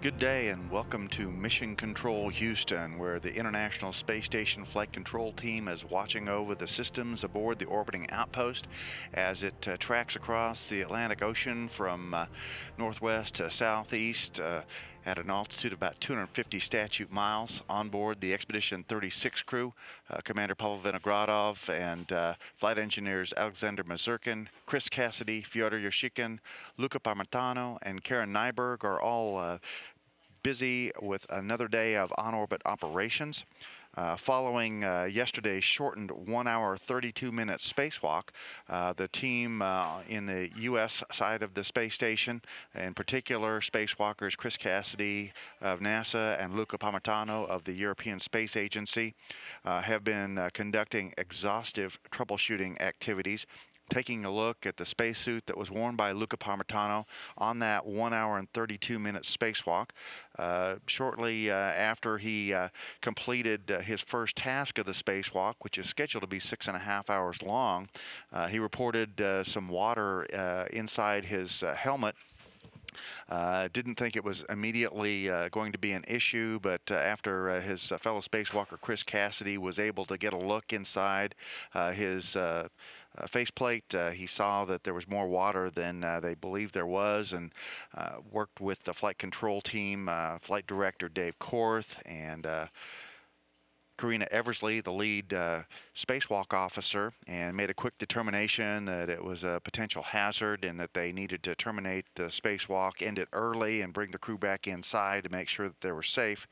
Good day and welcome to Mission Control Houston, where the International Space Station Flight Control Team is watching over the systems aboard the orbiting outpost as it uh, tracks across the Atlantic Ocean from uh, northwest to southeast. Uh, at an altitude of about 250 statute miles. On board the Expedition 36 crew, uh, Commander Pavel Vinogradov and uh, flight engineers Alexander Misurkin, Chris Cassidy, Fyodor Yurchikhin, Luca Parmitano, and Karen Nyberg are all uh, busy with another day of on-orbit operations. Uh, following uh, yesterday's shortened one hour 32 minute spacewalk, uh, the team uh, in the U.S. side of the space station, in particular spacewalkers Chris Cassidy of NASA and Luca Parmitano of the European Space Agency, uh, have been conducting exhaustive troubleshooting activities taking a look at the spacesuit that was worn by Luca Parmitano on that one hour and 32 minute spacewalk. Uh, shortly uh, after he uh, completed uh, his first task of the spacewalk, which is scheduled to be six and a half hours long, uh, he reported some water inside his helmet uh, didn't think it was immediately uh, going to be an issue, but uh, after uh, his uh, fellow spacewalker Chris Cassidy was able to get a look inside uh, his faceplate, he saw that there was more water than they believed there was and worked with the flight control team, flight director Dave Korth, and Karina Eversley, the lead uh, spacewalk officer, and made a quick determination that it was a potential hazard and that they needed to terminate the spacewalk, end it early, and bring the crew back inside to make sure that they were safe.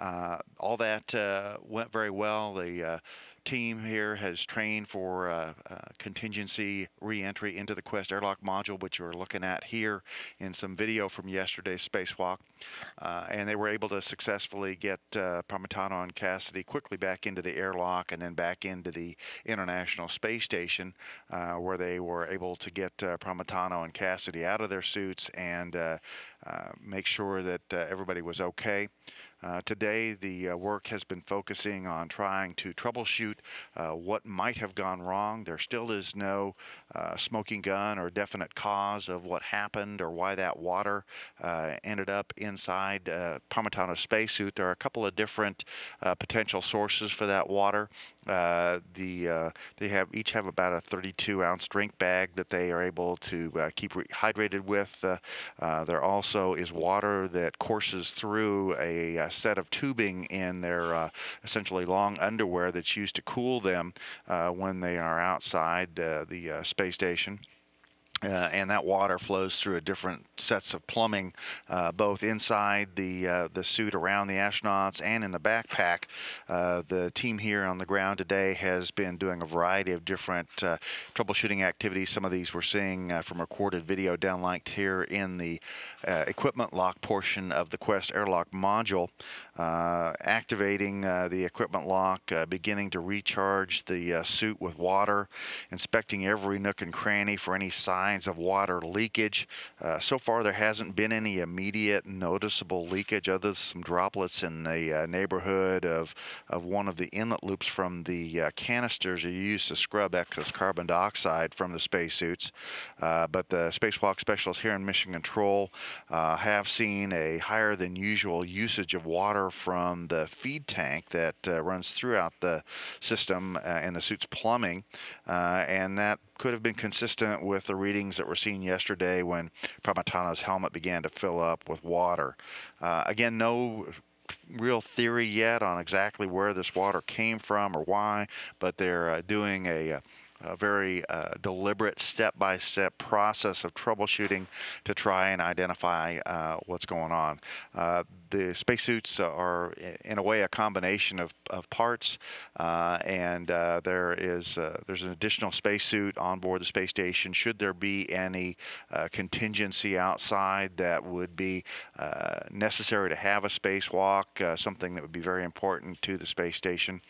Uh, all that uh, went very well. The uh, team here has trained for uh, uh, contingency re-entry into the Quest airlock module, which you're looking at here in some video from yesterday's spacewalk. Uh, and they were able to successfully get uh, Parmitano and Cassidy quickly back into the airlock and then back into the International Space Station, uh, where they were able to get uh, Parmitano and Cassidy out of their suits and make sure that everybody was okay. Uh, today, the uh, work has been focusing on trying to troubleshoot uh, what might have gone wrong. There still is no uh, smoking gun or definite cause of what happened or why that water uh, ended up inside uh, Parmitano's spacesuit. There are a couple of different potential sources for that water. The they have each have about a 32 ounce drink bag that they are able to keep hydrated with. there also is water that courses through a, a set of tubing in their uh, essentially long underwear that's used to cool them uh, when they are outside uh, the uh, space station. Uh, and that water flows through a different sets of plumbing, uh, both inside the uh, the suit around the astronauts and in the backpack. Uh, the team here on the ground today has been doing a variety of different uh, troubleshooting activities. Some of these we're seeing uh, from recorded video downlinked here in the equipment lock portion of the Quest airlock module, activating the equipment lock, beginning to recharge the suit with water, inspecting every nook and cranny for any signs signs of water leakage. Uh, so far, there hasn't been any immediate noticeable leakage other than some droplets in the uh, neighborhood of, of one of the inlet loops from the uh, canisters you use to scrub excess carbon dioxide from the spacesuits. Uh, but the spacewalk specialists here in Mission Control uh, have seen a higher than usual usage of water from the feed tank that uh, runs throughout the system and the suit's plumbing. and that could have been consistent with the readings that were seen yesterday when Parmitano's helmet began to fill up with water. Uh, again, no real theory yet on exactly where this water came from or why, but they're uh, doing a, uh, a very uh, deliberate step-by-step process of troubleshooting to try and identify uh, what's going on. Uh, the spacesuits are in a way a combination of, of parts uh, and uh, there is uh, there's an additional spacesuit on board the space station should there be any contingency outside that would be necessary to have a spacewalk something that would be very important to the space station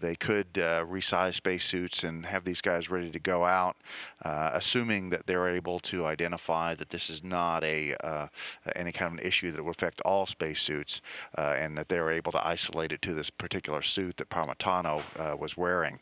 they could resize spacesuits and have have these guys ready to go out, uh, assuming that they're able to identify that this is not a uh, any kind of an issue that will affect all spacesuits, uh, and that they're able to isolate it to this particular suit that Parmitano uh, was wearing.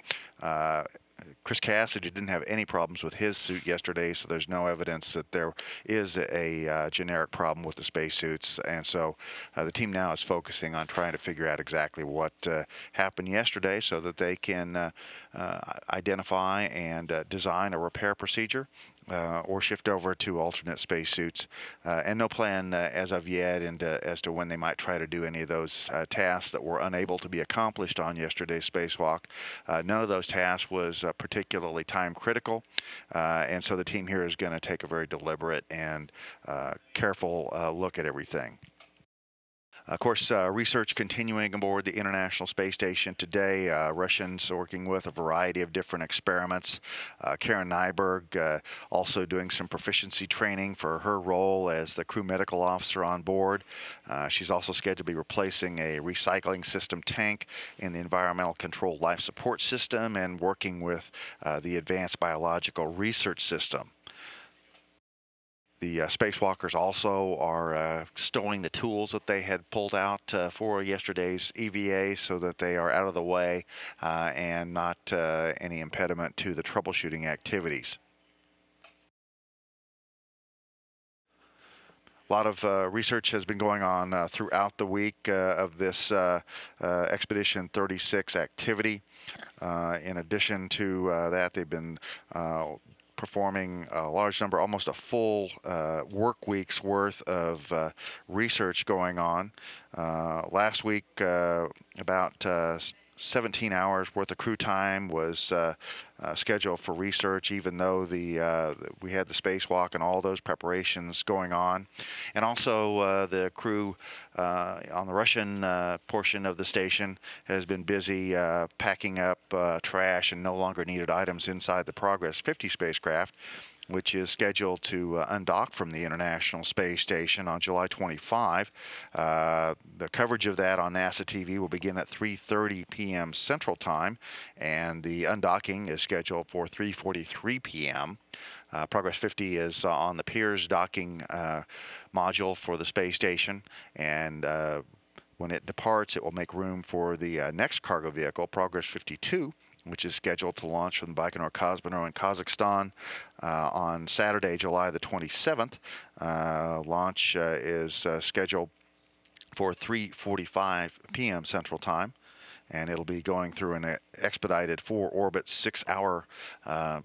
Chris Cassidy didn't have any problems with his suit yesterday, so there's no evidence that there is a uh, generic problem with the spacesuits. And so uh, the team now is focusing on trying to figure out exactly what uh, happened yesterday so that they can uh, uh, identify and uh, design a repair procedure uh, or shift over to alternate spacesuits. Uh, and no plan uh, as of yet into, uh, as to when they might try to do any of those uh, tasks that were unable to be accomplished on yesterday's spacewalk. Uh, none of those tasks was particularly time critical. and so the team here is going to take a very deliberate and careful look at everything. Of course, uh, research continuing aboard the International Space Station today. Uh, Russians working with a variety of different experiments. Uh, Karen Nyberg uh, also doing some proficiency training for her role as the crew medical officer on board. Uh, she's also scheduled to be replacing a recycling system tank in the Environmental Control Life Support System and working with uh, the Advanced Biological Research System. The uh, spacewalkers also are uh, stowing the tools that they had pulled out uh, for yesterday's EVA so that they are out of the way uh, and not uh, any impediment to the troubleshooting activities. A lot of uh, research has been going on uh, throughout the week uh, of this Expedition 36 activity. in addition to that, they've been performing a large number, almost a full uh, work week's worth of uh, research going on. Uh, last week, uh, about uh, 17 hours worth of crew time was uh, uh, scheduled for research, even though the uh, we had the spacewalk and all those preparations going on. And also, uh, the crew uh, on the Russian uh, portion of the station has been busy packing up trash and no longer needed items inside the Progress 50 spacecraft which is scheduled to uh, undock from the International Space Station on July 25. Uh, the coverage of that on NASA TV will begin at 3:30 p.m. Central Time, and the undocking is scheduled for 3:43 p.m. Uh, Progress 50 is uh, on the Pirs docking uh, module for the space station, and uh, when it departs, it will make room for the next cargo vehicle, Progress 52, which is scheduled to launch from the Baikonur Cosmodrome in Kazakhstan uh, on Saturday, July the 27th. Uh, launch uh, is uh, scheduled for 3:45 p.m. Central Time, and it'll be going through an expedited four-orbit, six-hour uh,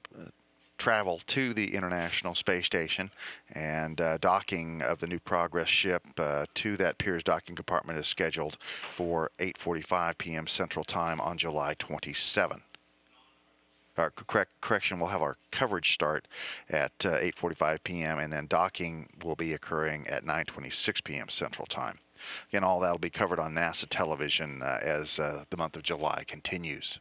travel to the International Space Station and uh, docking of the new Progress ship uh, to that Pirs docking compartment is scheduled for 8.45 p.m. Central Time on July 27. Our correct, correction, we'll have our coverage start at uh, 8.45 p.m. and then docking will be occurring at 9.26 p.m. Central Time. Again, all that will be covered on NASA television uh, as uh, the month of July continues.